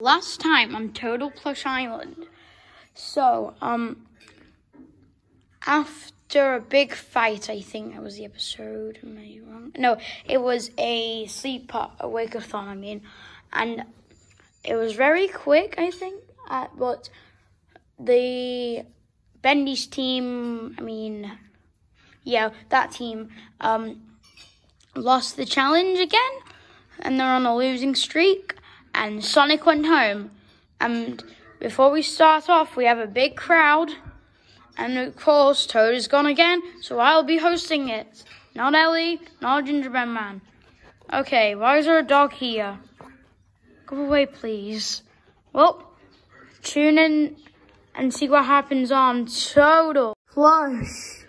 Last time on Total Plush Island. So, um, after a big fight, I think that was the episode. Am I wrong? No, it was a sleep a wake-a-thon, I mean. And it was very quick, I think. Uh, but the Bendy's team, I mean, yeah, that team, um, lost the challenge again. And they're on a losing streak. And Sonic went home. And before we start off, we have a big crowd. And of course, Toad is gone again, so I'll be hosting it. Not Ellie, not Gingerbread Man. Okay, why is there a dog here? Go away, please. Well, tune in and see what happens on Total Plush.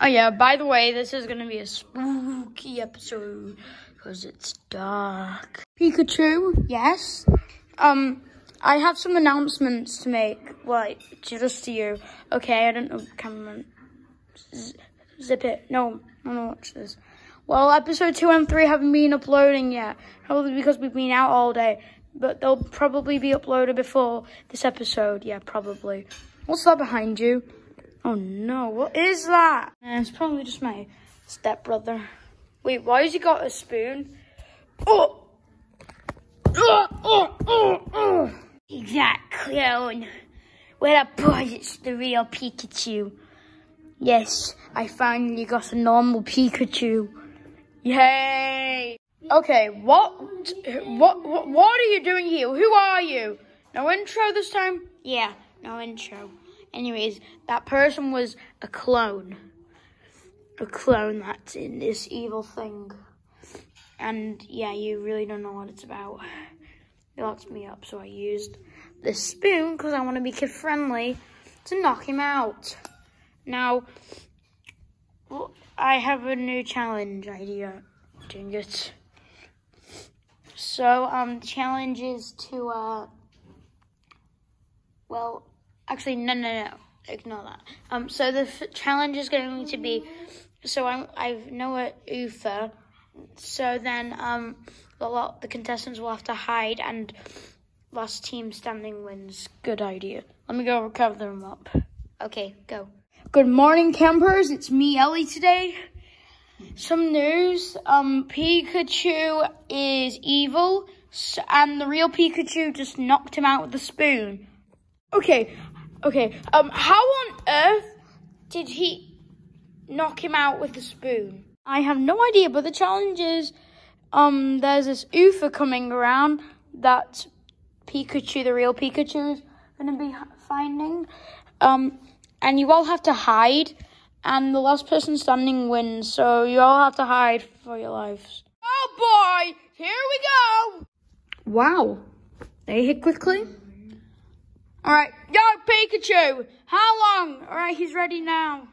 Oh yeah, by the way, this is gonna be a spooky episode because it's dark. Pikachu, yes. Um, I have some announcements to make, like, just to you. Okay, I don't know, cameraman. Z zip it. No, I don't watch this. Well, episode 2 and 3 haven't been uploading yet. Probably because we've been out all day. But they'll probably be uploaded before this episode. Yeah, probably. What's that behind you? Oh no, what is that? And it's probably just my stepbrother. Wait, why has he got a spoon? Oh! Oh, oh, oh, oh! Exact clone. Well, up, boys, it's the real Pikachu. Yes, I finally got a normal Pikachu. Yay! Okay, what, what, what, what are you doing here? Who are you? No intro this time? Yeah, no intro. Anyways, that person was a clone. A clone that's in this evil thing. And yeah, you really don't know what it's about. It locked me up, so I used the spoon because I want to be kid friendly to knock him out. Now, I have a new challenge idea. Doing it. So, um, the challenge is to, uh, well, actually, no, no, no, ignore that. Um, so the challenge is going to be, so I'm, I know a UFO, so then, um, a lot the contestants will have to hide and last team standing wins. Good idea. Let me go recover them up. Okay, go. Good morning, campers. It's me, Ellie, today. Some news. Um, Pikachu is evil, and the real Pikachu just knocked him out with a spoon. Okay, okay. Um, how on earth did he knock him out with a spoon? I have no idea, but the challenge is um, there's this UFO coming around that Pikachu, the real Pikachu, is going to be finding. Um, and you all have to hide, and the last person standing wins. So you all have to hide for your lives. Oh boy, here we go. Wow, they hit quickly. All right, yo Pikachu, how long? All right, he's ready now.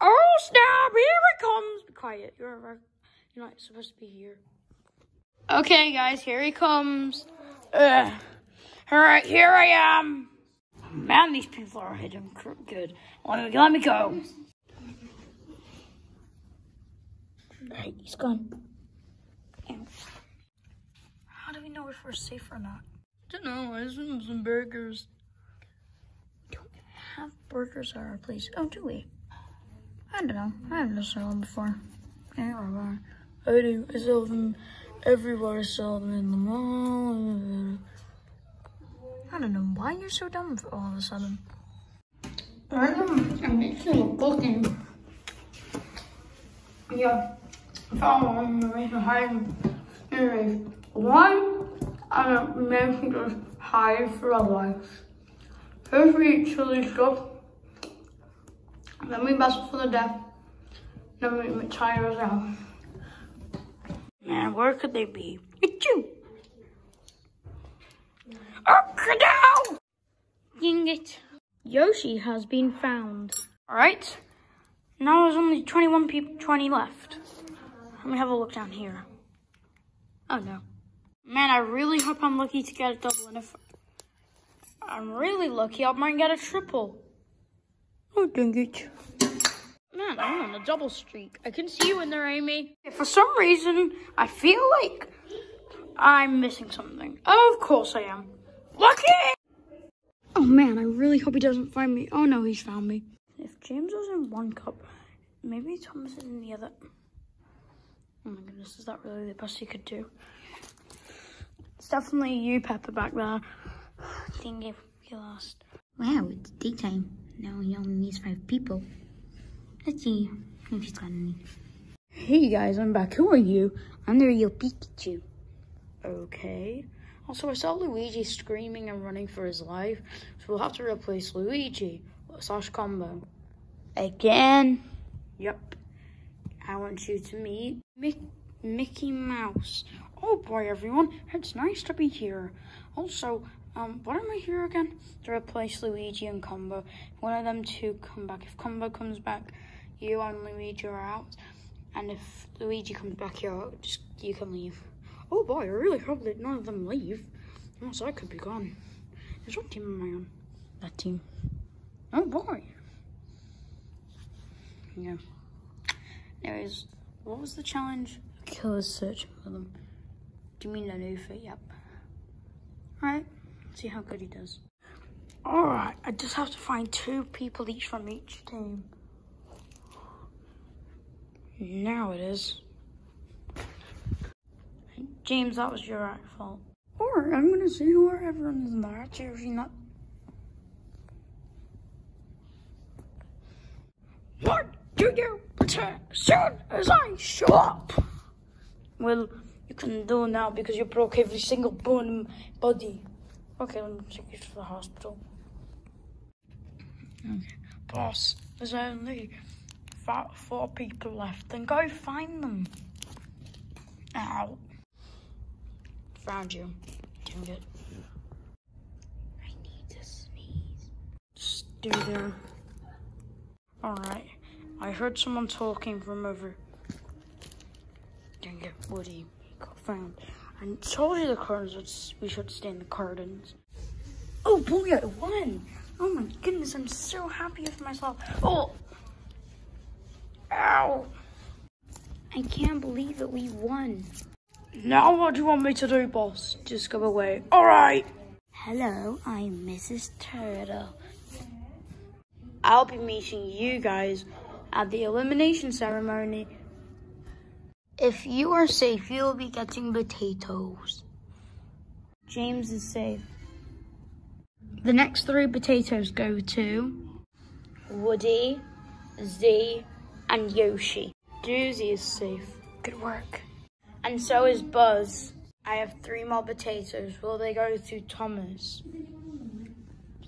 Oh snap, here it comes. Be quiet, you're, you're not supposed to be here. Okay, guys, here he comes. Ugh. All right, here I am. Man, these people are hitting good. Let me, let me go. All right, he's gone. How do we know if we're safe or not? I don't know. I just want some burgers. We don't have burgers at our place. Oh, do we? I don't know. I haven't seen them before. I do. I sell them Everywhere I saw them in the mall. I don't know why you're so dumb all of a sudden. I am I'm making a cooking. Yeah, I found the way to hide. Anyways, one, I'm making this hide for a life. We eat chili stuff, then me mess for the death, then we tire us out. Man, where could they be? Achoo! Oh, Ding it. Yoshi has been found. Alright. Now there's only 21 people, 20 left. Let me have a look down here. Oh no. Man, I really hope I'm lucky to get a double. And if I'm really lucky, I might get a triple. Oh, dang it. Man, I'm on a double streak. I can see you in there, Amy. For some reason, I feel like I'm missing something. Oh, of course I am. Lucky! Oh man, I really hope he doesn't find me. Oh no, he's found me. If James was in one cup, maybe Thomas is in the other. Oh my goodness, is that really the best he could do? It's definitely you, Pepper, back there. Didn't give you lost. Wow, it's daytime. Now he only needs five people. Let's see if he's got any. Hey guys, I'm back. Who are you? I'm the real Pikachu. Okay. Also, I saw Luigi screaming and running for his life, so we'll have to replace Luigi slash combo. Again? Yep. I want you to meet Mick Mickey Mouse. Oh boy, everyone, it's nice to be here. Also, um, what am I here again? To replace Luigi and Combo. One of them two come back. If Combo comes back, you and Luigi are out. And if Luigi comes back, out. Just you can leave. Oh boy, I really hope that none of them leave. Else I could be gone. There's one team am I on? That team. Oh boy. Yeah. Anyways, what was the challenge? Killers searching for them. Do you mean Anufa? Yep. Alright, see how good he does. Alright, I just have to find two people each from each team. Now it is. James, that was your fault. Alright, I'm gonna see who everyone is in there. Seriously, not. What do you pretend as soon as I show up? Well, can do now because you broke every single bone in body. Okay, let me take you to the hospital. Okay. Boss, there's only four people left. Then go find them. Ow. Found you. Dang it. I need to sneeze. Stay there. Alright. I heard someone talking from over. Dang it, Woody. Found. I told you the curtains, we should stay in the curtains. Oh boy, I won! Oh my goodness, I'm so happy with myself. Oh! Ow! I can't believe that we won. Now what do you want me to do, boss? Just go away. Alright! Hello, I'm Mrs. Turtle. I'll be meeting you guys at the elimination ceremony. If you are safe, you'll be getting potatoes. James is safe. The next three potatoes go to Woody, Z, and Yoshi. Doozy is safe. Good work. And so is Buzz. I have three more potatoes. Will they go to Thomas?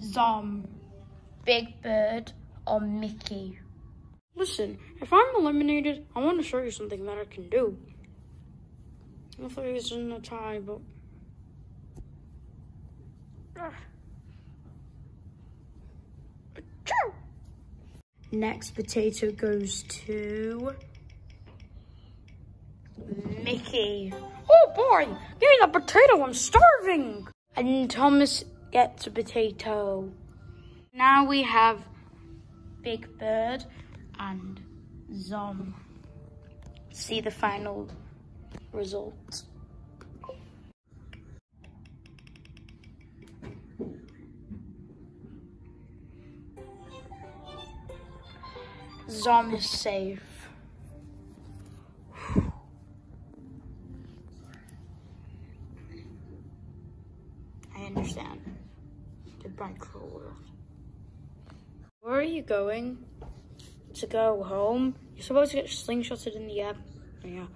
Zom, Big Bird, or Mickey? Listen, if I'm eliminated, I want to show you something that I can do. Hopefully this isn't a tie, but... Next potato goes to... Mickey. Oh boy, give me that potato, I'm starving. And Thomas gets a potato. Now we have Big Bird and Zom. See the final result. Zom is safe. I understand. Goodbye, Where are you going? To go home? You're supposed to get slingshotted in the air. Yeah.